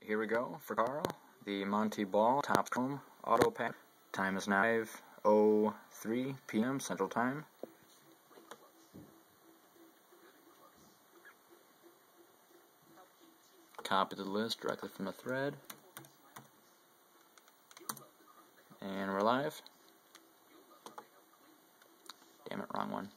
Here we go for Carl. The Montee Ball Topps Chrome Auto Pack. Time is now 5.03 p.m. Central Time. Copy the list directly from the thread. And we're live. Damn it, wrong one.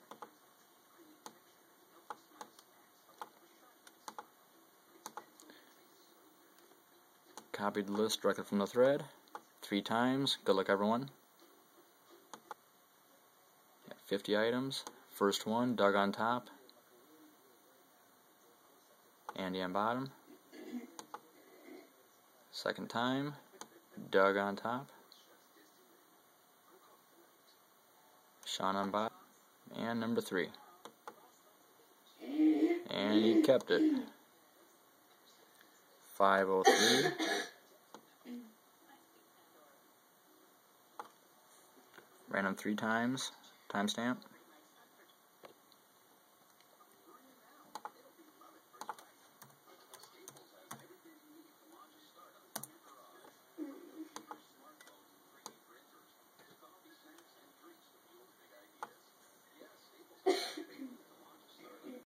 Copied the list directly from the thread. Three times. Good luck, everyone. 50 items. First one, Doug on top. Andy on bottom. Second time, Doug on top. Sean on bottom. And number three. And he kept it. 503. Random three times. Timestamp.